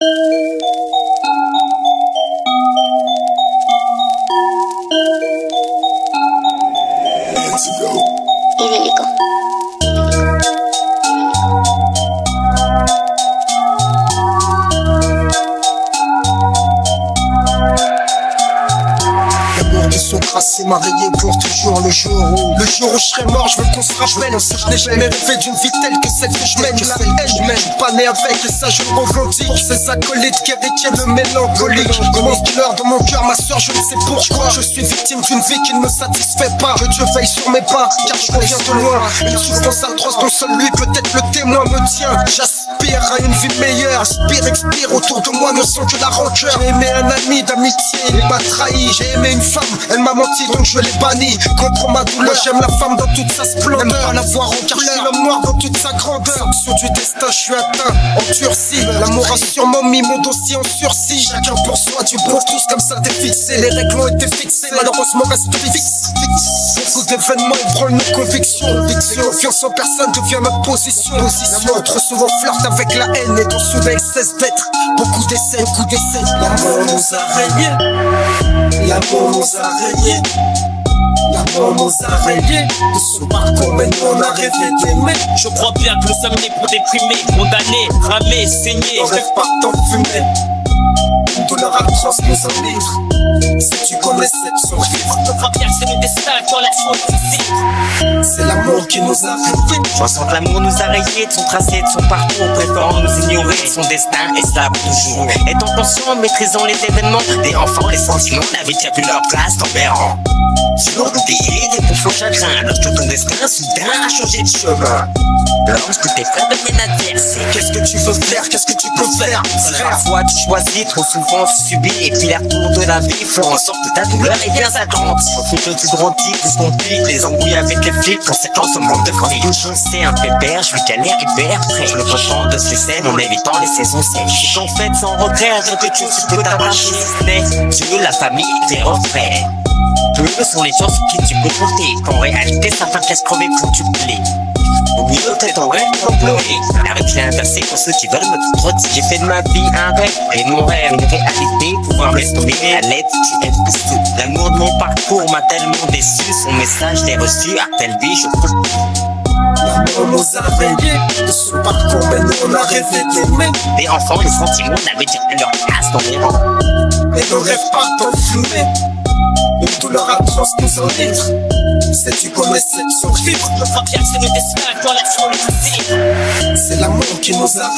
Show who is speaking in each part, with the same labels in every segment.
Speaker 1: you Tracé m'a rayé pour toujours le jour où Le jour où je serai mort, je veux qu'on se rappelle. Je n'ai jamais rêvé d'une vie telle que celle que je mène. La haine, je mène, pas né avec et ça je le revendique. Pour ces acolytes qui héritiers de mélancolique Commence douleur dans mon cœur, ma soeur, je ne sais pourquoi. Je suis victime d'une vie qui ne me satisfait pas. Que Dieu veille sur mes pas, car je reviens de loin. Une souffrance atroce dont seul lui peut-être le témoin me tient. J'aspire à une vie meilleure, aspire, expire autour de moi ne sont que la rancœur. J'ai aimé un ami d'amitié, il m'a trahi. J'ai aimé une femme, elle m'a menti donc je l'ai banni. Comprends ma douleur, j'aime la femme dans toute sa splendeur. N'aime pas la voir en car je suis l'homme noir dans toute sa grandeur. Sanction du destin, je suis atteint, endurci L'amour a sûrement mis mon dossier en sursis. Chacun pour soi, du pour tous comme ça t'es fixé. Les règles ont été fixées, malheureusement reste fixe. Beaucoup d'événements ébranlent nos convictions. Conviction, confiance en personne devient notre position. L'amour trop souvent flirte avec la haine Et ton soudain il cesse d'être. Beaucoup d'essais, beaucoup d'essais. L'amour nous a rayés L'amour nous a rayés L'amour nous a rayés De ce parcours mais on a rêvé d'aimer.
Speaker 2: Je crois bien que nous sommes nés pour déprimer, condamnés, ramer, saigner.
Speaker 1: On rêve pas d'enfumer Une douleur atroce nous enivre Si tu connaissais son vivre
Speaker 2: Je crois bien que c'est le destin quand la ici.
Speaker 1: C'est l'amour qui nous a rayés
Speaker 3: Je ressens que l'amour nous a rayés de son tracé, de son parcours, préférant nous ignorer. Son destin est stable toujours. Étant conscient, maîtrisant les événements, des enfants, les sentiments n'avaient déjà plus leur place dans Toujours d'oublier des profonds chagrins, lorsque ton destin soudain a changé de chemin. Lorsque tes frères deviennent adversaires.
Speaker 1: Qu'est-ce que tu veux faire? Qu'est-ce que tu peux faire?
Speaker 3: Parfois tu choisis, trop souvent tu subis Et puis les retours de la vie font en sorte que ta douleur est bien attente Au fil tu grandis, plus pic Les embrouilles avec les flics, conséquence au manque de famille Toujours c'est un pépère, je vais caler hyper près Le temps de ces scènes en évitant les saisons sèches. En fait sans regret, rien que tu sais que t'arracher Mais Dieu, la famille, tes refrains peu sont les gens sur qui tu peux compter Qu'en réalité certains te laissent crever pour tu plais oui, peut-être en rêve pour pleurer. La règle est inversée pour ceux qui veulent me foutre J'ai fait de ma vie un rêve et mon rêve une réalité. Pouvoir m'exprimer à l'aide du aide tout. L'amour de mon parcours m'a tellement déçu. Son message l'ai reçu. Appelle lui, je peux.
Speaker 1: L'amour nous a rayés De ce parcours mais nous on a rêvé d'aimer
Speaker 3: Les enfants, les sentiments n'avaient déjà leur place dans mes rangs.
Speaker 1: Mais ne rêve pas d'enfumer Une douleur atroce nous enivre Si tu connaissais son vivre
Speaker 2: Je crois bien c'est le destin quand la ici.
Speaker 1: C'est l'amour qui nous a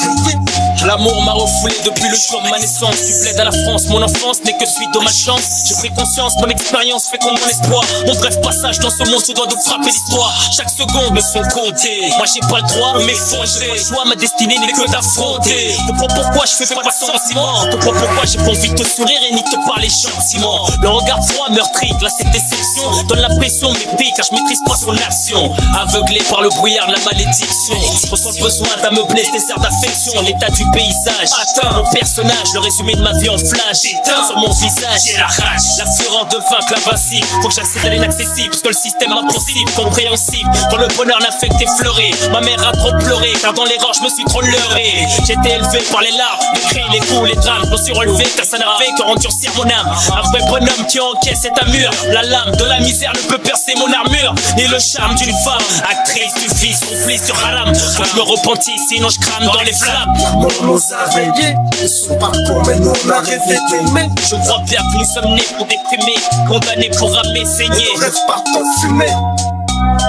Speaker 2: L'amour m'a refoulé depuis le jour de ma naissance. Du bled à la France, mon enfance n'est que suite de ma chance. J'ai pris conscience, mon expérience fait comme mon espoir. Mon bref passage dans ce monde se doit de frapper l'histoire. Chaque seconde me sont comptées. Moi j'ai pas le droit de m'effondrer. Choix, ma destinée n'est que d'affronter. Comprends pourquoi je fais pas sentiment. Comprends pourquoi j'ai pas envie de te sourire et ni de te parler gentiment. Le regard froid meurtri, là c'est déception. Donne la pression, mais pique car je maîtrise pas son action. Aveuglé par le brouillard de la malédiction. Ressens le besoin d'ameubler ce désert d'affection. L'état du paysage. Atteint mon personnage, le résumé de ma vie en flash. Éteint sur mon visage. J'ai la rage. La fureur de vaincre l'invincible. Faut que j'accède à l'inaccessible. Parce que le système impossible, compréhensible. Quand le bonheur que t'effleurer. Ma mère a trop pleuré. Car dans l'erreur, je me suis trop leurré. J'étais élevé par les larmes, les cris, les coups, les drames. Je me suis relevé car ça n'a fait que endurcir mon âme. Un vrai bonhomme qui encaisse est mur. La lame de la misère ne peut percer mon armure. Ni le charme d'une femme. Actrice du fils, complice sur haram. Faut que je me repentis, sinon je crame dans les flammes.
Speaker 1: L'amour nous a De son parcours mais nous on a rêvé d'aimer
Speaker 2: Je crois bien que nous sommes nés pour déprimer, condamnés pour ramer, saigner.
Speaker 1: ne rêve pas d'enfumer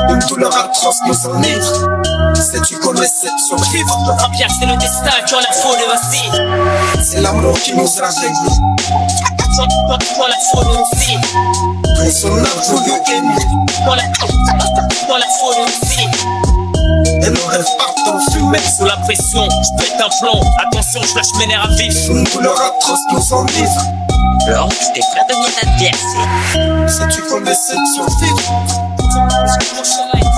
Speaker 1: Une douleur atroce nous enivre Si tu connaissais son vivre
Speaker 2: Je crois bien que c'est le destin qui en a faux le passé.
Speaker 1: C'est l'amour qui nous
Speaker 2: Quand quand la faute aussi,
Speaker 1: Plus on a voulu aimer
Speaker 2: quand la la faute aussi.
Speaker 1: Et ne rêve pas d'enfumer
Speaker 2: Sous la pression, je pète un plomb. Attention, je lâche mes nerfs à vif.
Speaker 1: Une douleur atroce nous enivre
Speaker 3: Lorsque tes frères deviennent adversaires.
Speaker 1: Si tu connaissais son vivre
Speaker 2: Mon chemin est